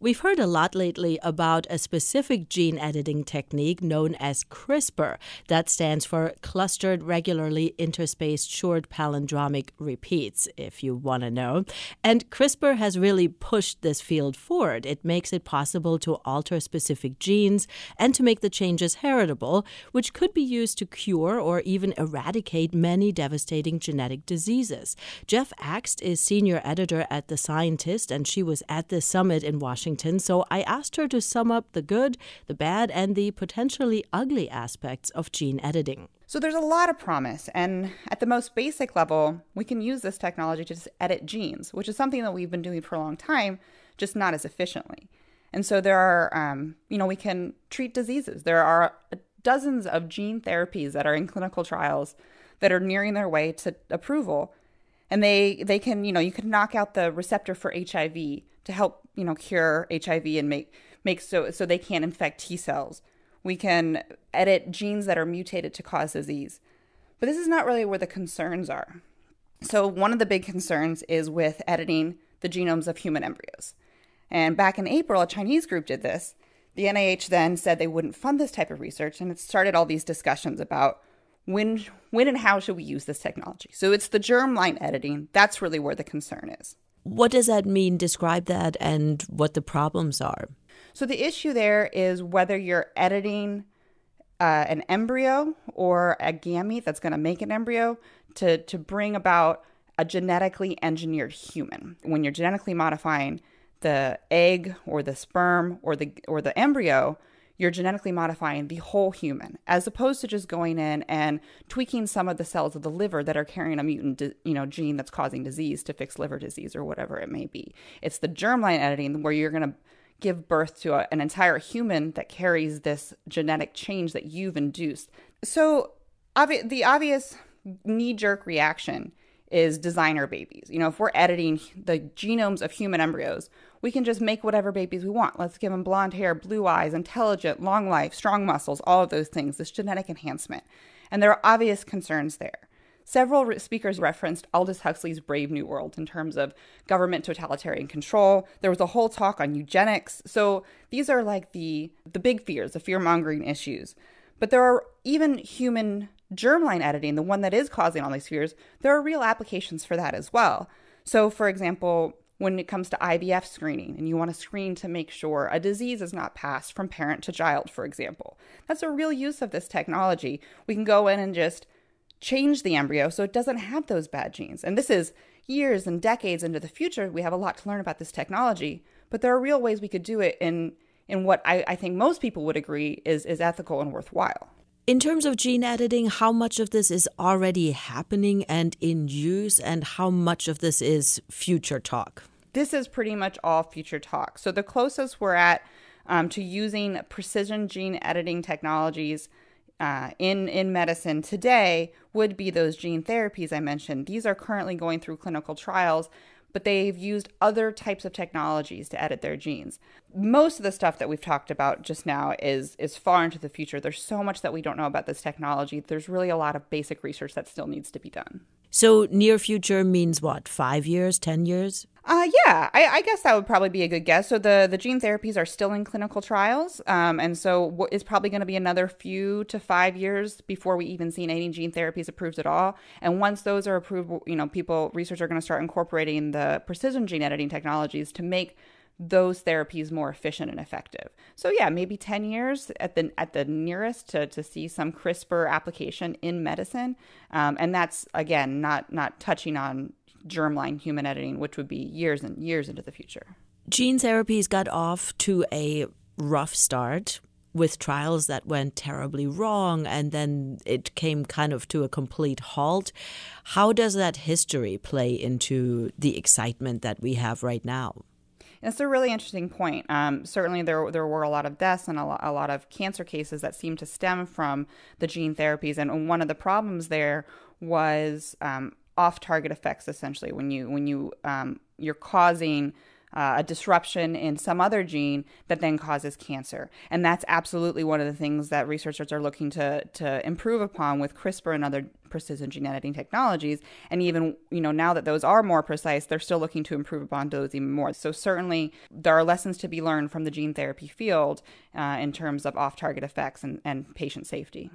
We've heard a lot lately about a specific gene editing technique known as CRISPR. That stands for Clustered Regularly Interspaced Short Palindromic Repeats, if you want to know. And CRISPR has really pushed this field forward. It makes it possible to alter specific genes and to make the changes heritable, which could be used to cure or even eradicate many devastating genetic diseases. Jef Akst is senior editor at The Scientist, and she was at this summit in Washington. Washington, so I asked her to sum up the good, the bad, and the potentially ugly aspects of gene editing. So there's a lot of promise, and at the most basic level, we can use this technology to just edit genes, which is something that we've been doing for a long time, just not as efficiently. And so there are, um, you know, we can treat diseases. There are dozens of gene therapies that are in clinical trials that are nearing their way to approval, and they they can, you know, you can knock out the receptor for HIV to help you know cure HIV and make make so so they can't infect T cells. We can edit genes that are mutated to cause disease. But this is not really where the concerns are. So one of the big concerns is with editing the genomes of human embryos. And back in April, a Chinese group did this. The NIH then said they wouldn't fund this type of research, and it started all these discussions about when, when and how should we use this technology. So it's the germline editing. That's really where the concern is. What does that mean? Describe that and what the problems are. So, the issue there is whether you're editing uh, an embryo or a gamete that's going to make an embryo to, to bring about a genetically engineered human. When you're genetically modifying the egg or the sperm or the or the embryo, you're genetically modifying the whole human as opposed to just going in and tweaking some of the cells of the liver that are carrying a mutant you know gene that's causing disease to fix liver disease or whatever it may be. It's the germline editing where you're going to give birth to a, an entire human that carries this genetic change that you've induced. So obvi- the obvious knee jerk reaction is designer babies. You know, if we're editing the genomes of human embryos, we can just make whatever babies we want. Let's give them blonde hair, blue eyes, intelligent, long life, strong muscles, all of those things, this genetic enhancement. And there are obvious concerns there. Several speakers referenced Aldous Huxley's Brave New World in terms of government totalitarian control. There was a whole talk on eugenics. So these are like the the big fears, the fear mongering issues. But there are even human germline editing, the one that is causing all these fears, there are real applications for that as well. So, for example, when it comes to IVF screening and you want to screen to make sure a disease is not passed from parent to child, for example, that's a real use of this technology. We can go in and just change the embryo so it doesn't have those bad genes. And this is years and decades into the future. We have a lot to learn about this technology, but there are real ways we could do it in in what I, I think most people would agree is is ethical and worthwhile. In terms of gene editing, how much of this is already happening and in use, and how much of this is future talk? This is pretty much all future talk. So, the closest we're at um, to using precision gene editing technologies uh, in in medicine today would be those gene therapies I mentioned. These are currently going through clinical trials, but they've used other types of technologies to edit their genes. Most of the stuff that we've talked about just now is is far into the future. There's so much that we don't know about this technology. There's really a lot of basic research that still needs to be done. So near future means what? Five years, ten years? Uh, yeah, I, I, guess that would probably be a good guess. So the the gene therapies are still in clinical trials, um, and so it's probably going to be another few to five years before we even see any gene therapies approved at all. And once those are approved, you know, people research are going to start incorporating the precision gene editing technologies to make those therapies more efficient and effective. So yeah, maybe 10 years at the at the nearest to, to see some CRISPR application in medicine. Um, and that's again not not touching on germline human editing, which would be years and years into the future. Gene therapies got off to a rough start with trials that went terribly wrong and then it came kind of to a complete halt. How does that history play into the excitement that we have right now? It's a really interesting point. Um, certainly, there there were a lot of deaths and a lot, a lot of cancer cases that seemed to stem from the gene therapies, and one of the problems there was um, off target effects essentially when you when you um, you're causing uh, a disruption in some other gene that then causes cancer. And that's absolutely one of the things that researchers are looking to, to improve upon with CRISPR and other precision gene editing technologies. And even, you know, now that those are more precise, they're still looking to improve upon those even more. So certainly there are lessons to be learned from the gene therapy field uh, in terms of off-target effects and, and patient safety.